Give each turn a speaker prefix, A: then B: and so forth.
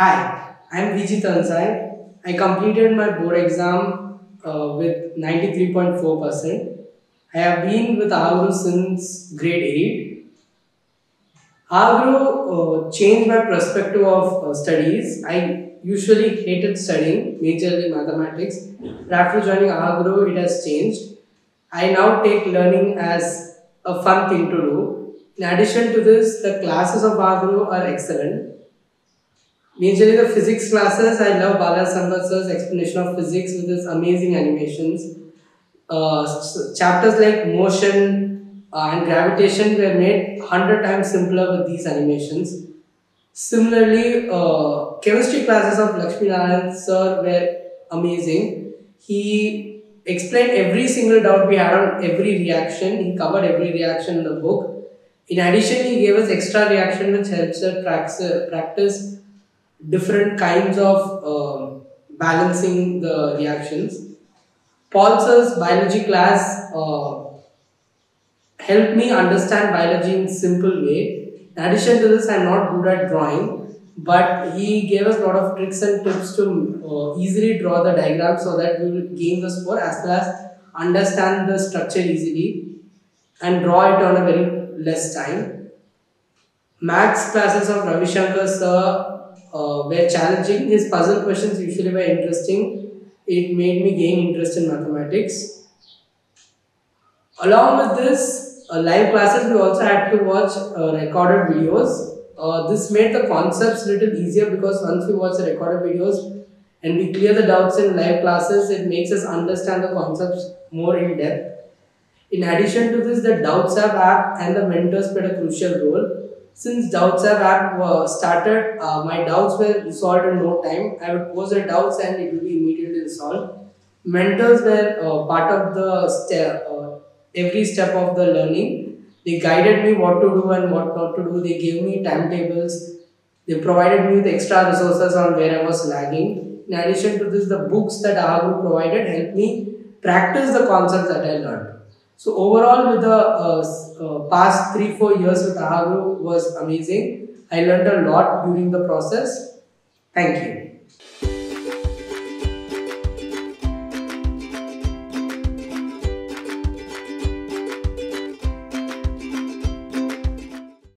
A: Hi, I am Vijit Ansai. I completed my board exam uh, with 93.4%. I have been with AhaGuru since grade 8. AhaGuru uh, changed my perspective of uh, studies. I usually hated studying, majorly mathematics. But after joining AhaGuru, it has changed. I now take learning as a fun thing to do. In addition to this, the classes of AhaGuru are excellent. Majorly the physics classes, I love Bala Sampath's explanation of physics with his amazing animations. Uh, chapters like motion uh, and gravitation were made 100 times simpler with these animations. Similarly, uh, chemistry classes of Lakshmi Narayan sir were amazing. He explained every single doubt we had on every reaction. He covered every reaction in the book. In addition, he gave us extra reaction which helps us practice different kinds of um, balancing the reactions. Paul sir's biology class uh, helped me understand biology in simple way. In addition to this, I'm not good at drawing, but he gave us a lot of tricks and tips to uh, easily draw the diagram so that we will gain the score as well as understand the structure easily and draw it on a very less time. Maths classes of Ravi Shankar sir uh, were challenging. His puzzle questions usually were interesting. It made me gain interest in mathematics. Along with this, uh, live classes, we also had to watch uh, recorded videos. Uh, this made the concepts little easier because once we watch the recorded videos and we clear the doubts in live classes, it makes us understand the concepts more in depth. In addition to this, the Doubts App and the mentors played a crucial role. Since Doubts App app uh, started, uh, my doubts were resolved in no time. I would pose the doubts and it would be immediately resolved. Mentors were uh, part of the step, uh, every step of the learning. They guided me what to do and what not to do. They gave me timetables. They provided me with extra resources on where I was lagging. In addition to this, the books that AhaGuru provided helped me practice the concepts that I learned. So overall, with the uh, uh, past three four years with AhaGuru was amazing. I learned a lot during the process. Thank you.